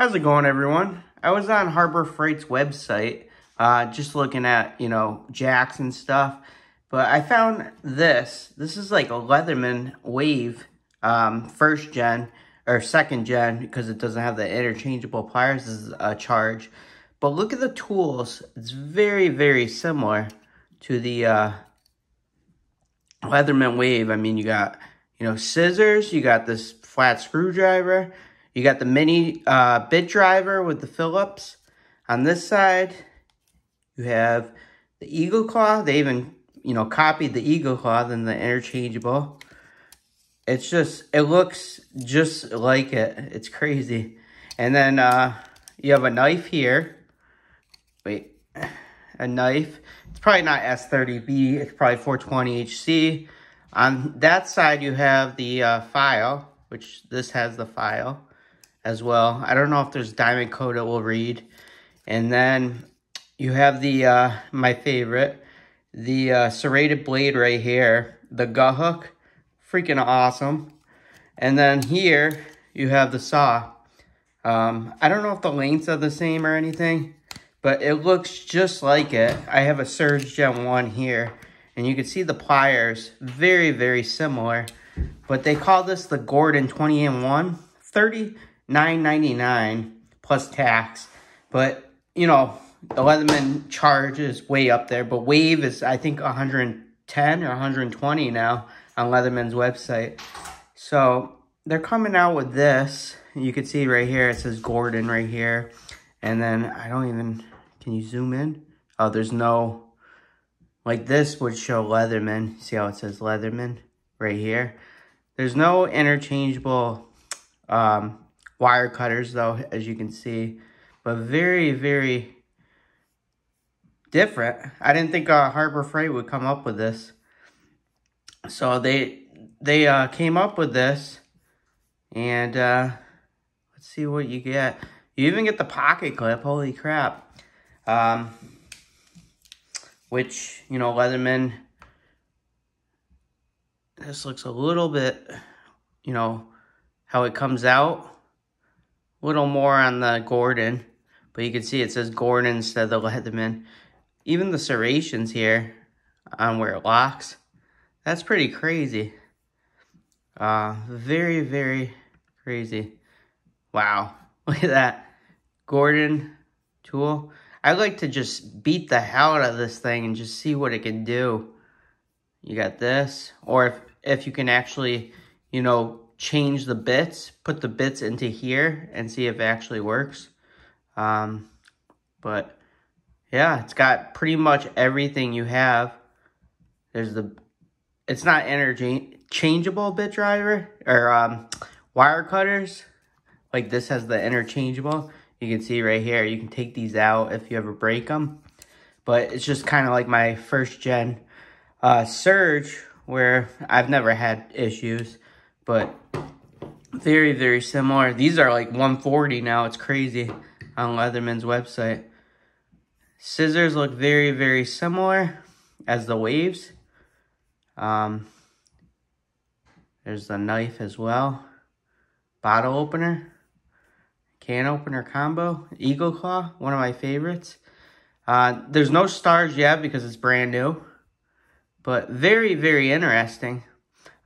How's it going, everyone? I was on Harbor Freight's website, uh, just looking at, you know, jacks and stuff. But I found this. This is like a Leatherman Wave um, first gen, or second gen, because it doesn't have the interchangeable pliers. Is a charge. But look at the tools. It's very, very similar to the uh, Leatherman Wave. I mean, you got, you know, scissors. You got this flat screwdriver. You got the mini uh, bit driver with the Phillips. On this side, you have the Eagle Claw. They even, you know, copied the Eagle Claw than the interchangeable. It's just, it looks just like it. It's crazy. And then uh, you have a knife here. Wait, a knife. It's probably not S30V. It's probably 420HC. On that side, you have the uh, file, which this has the file as well. I don't know if there's diamond code it will read. And then you have the, uh, my favorite, the uh, serrated blade right here, the gut hook, freaking awesome. And then here you have the saw. Um, I don't know if the lengths are the same or anything, but it looks just like it. I have a Surge Gen 1 here, and you can see the pliers, very, very similar. But they call this the Gordon 20 in 1, 30 $9.99 plus tax. But, you know, the Leatherman charge is way up there. But Wave is, I think, 110 or 120 now on Leatherman's website. So they're coming out with this. You can see right here, it says Gordon right here. And then I don't even, can you zoom in? Oh, there's no, like this would show Leatherman. See how it says Leatherman right here? There's no interchangeable um, wire cutters though, as you can see. But very, very different. I didn't think uh, Harbor Freight would come up with this. So they they uh, came up with this. And uh, let's see what you get. You even get the pocket clip. Holy crap. Um, which, you know, Leatherman, this looks a little bit, you know, how it comes out little more on the Gordon, but you can see it says Gordon instead of the Leatherman. Even the serrations here on where it locks, that's pretty crazy. Uh, very, very crazy. Wow, look at that. Gordon tool. I'd like to just beat the hell out of this thing and just see what it can do. You got this. Or if, if you can actually, you know, change the bits, put the bits into here and see if it actually works. Um, but yeah, it's got pretty much everything you have. There's the, it's not interchangeable bit driver or um, wire cutters. Like this has the interchangeable. You can see right here, you can take these out if you ever break them. But it's just kind of like my first gen uh, Surge where I've never had issues. But very, very similar. These are like 140 now. It's crazy on Leatherman's website. Scissors look very, very similar as the waves. Um, there's the knife as well. Bottle opener. Can opener combo. Eagle Claw, one of my favorites. Uh, there's no stars yet because it's brand new. But very, very interesting.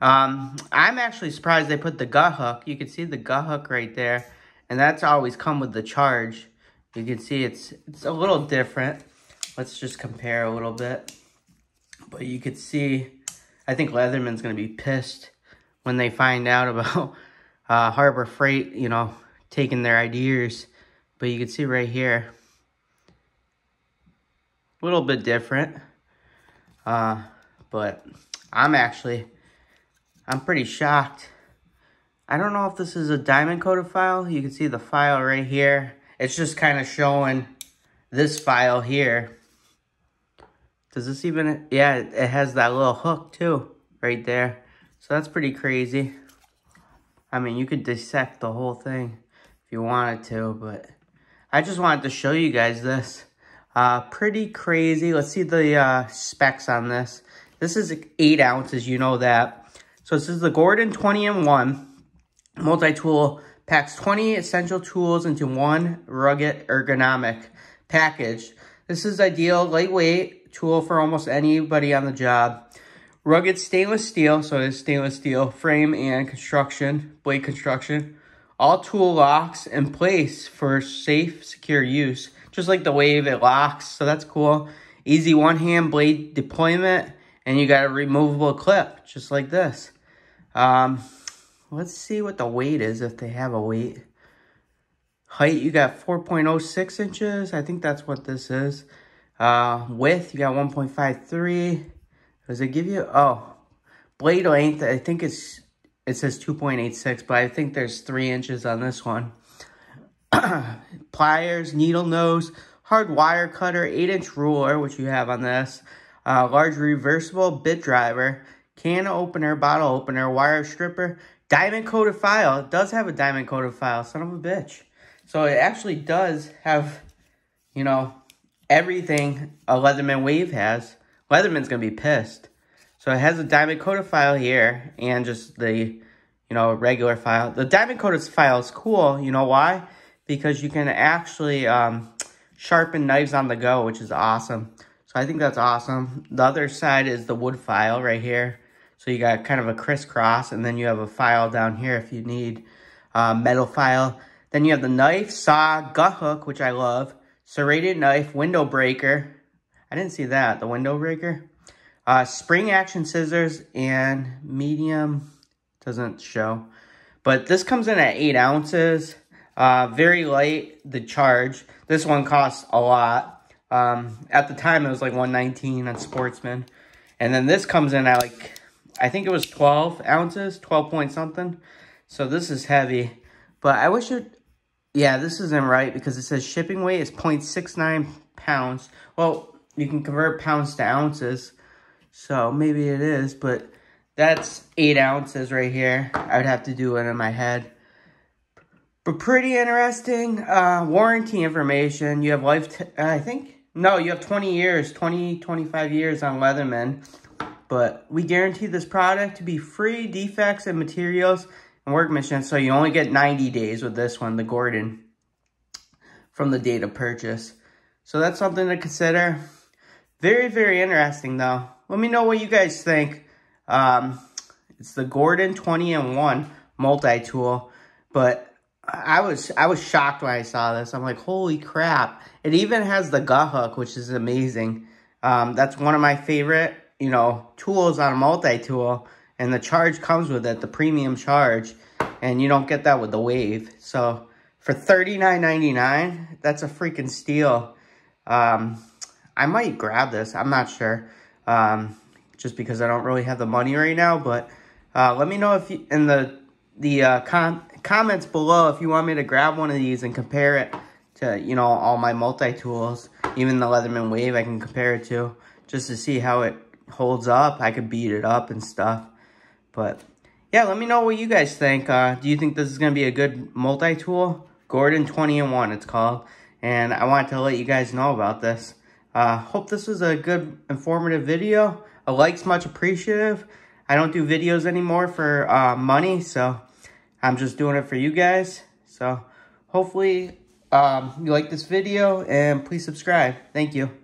Um, I'm actually surprised they put the gut hook. You can see the gut hook right there. And that's always come with the charge. You can see it's it's a little different. Let's just compare a little bit. But you could see, I think Leatherman's going to be pissed when they find out about uh, Harbor Freight, you know, taking their ideas. But you can see right here, a little bit different. Uh, but I'm actually I'm pretty shocked. I don't know if this is a diamond coated file. You can see the file right here. It's just kind of showing this file here. Does this even, yeah, it has that little hook too, right there. So that's pretty crazy. I mean, you could dissect the whole thing if you wanted to, but I just wanted to show you guys this. Uh, pretty crazy. Let's see the uh, specs on this. This is eight ounces, you know that. So this is the Gordon 20 in 1 multi-tool Packs 20 essential tools into one rugged ergonomic package. This is ideal, lightweight tool for almost anybody on the job. Rugged stainless steel, so it's stainless steel frame and construction, blade construction. All tool locks in place for safe, secure use. Just like the Wave, it locks, so that's cool. Easy one-hand blade deployment, and you got a removable clip, just like this. Um, let's see what the weight is, if they have a weight. Height, you got 4.06 inches. I think that's what this is. Uh, width, you got 1.53. Does it give you, oh, blade length, I think it's, it says 2.86, but I think there's three inches on this one. Pliers, needle nose, hard wire cutter, 8-inch ruler, which you have on this, uh, large reversible bit driver, can opener, bottle opener, wire stripper, diamond coated file. It does have a diamond coated file, son of a bitch. So it actually does have, you know, everything a Leatherman Wave has. Leatherman's going to be pissed. So it has a diamond coated file here and just the, you know, regular file. The diamond coated file is cool. You know why? Because you can actually um, sharpen knives on the go, which is awesome. So I think that's awesome. The other side is the wood file right here. So you got kind of a crisscross and then you have a file down here if you need uh, metal file. Then you have the knife, saw, gut hook, which I love, serrated knife, window breaker, I didn't see that. The window breaker. Uh, spring action scissors and medium. Doesn't show. But this comes in at 8 ounces. Uh, very light, the charge. This one costs a lot. Um, at the time, it was like 119 on Sportsman. And then this comes in at like, I think it was 12 ounces, 12 point something. So this is heavy. But I wish it, yeah, this isn't right because it says shipping weight is 0.69 pounds. Well, you can convert pounds to ounces. So maybe it is, but that's eight ounces right here. I would have to do it in my head. But pretty interesting. Uh, warranty information. You have life, I think, no, you have 20 years, 20, 25 years on Leatherman. But we guarantee this product to be free defects and materials and workmanship. So you only get 90 days with this one, the Gordon, from the date of purchase. So that's something to consider. Very, very interesting, though. Let me know what you guys think. Um, it's the Gordon 20 and 1 multi-tool, but I was I was shocked when I saw this. I'm like, holy crap. It even has the gut hook, which is amazing. Um, that's one of my favorite, you know, tools on a multi-tool. And the charge comes with it, the premium charge. And you don't get that with the Wave. So for $39.99, that's a freaking steal. Um, I might grab this. I'm not sure. Um, just because I don't really have the money right now. But uh, let me know if you, in the the uh, com comments below if you want me to grab one of these and compare it to, you know, all my multi-tools. Even the Leatherman Wave I can compare it to just to see how it holds up. I could beat it up and stuff. But yeah, let me know what you guys think. Uh, do you think this is going to be a good multi-tool? Gordon 20 and 1 it's called. And I wanted to let you guys know about this. Uh, hope this was a good, informative video. A like's much appreciative. I don't do videos anymore for uh, money, so I'm just doing it for you guys. So hopefully um, you like this video, and please subscribe. Thank you.